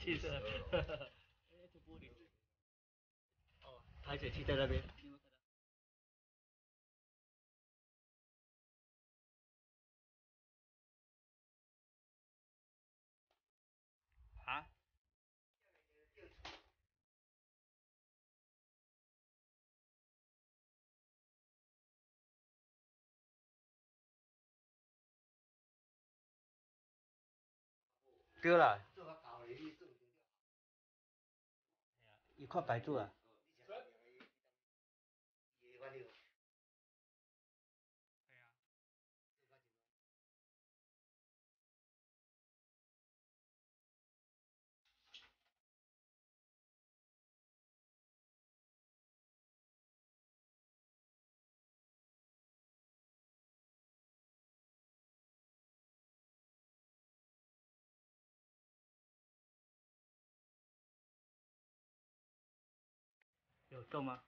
汽车，哈哈，哎，这玻璃，哦，排水器在那边。啊？丢了。一块白做啊。有动吗？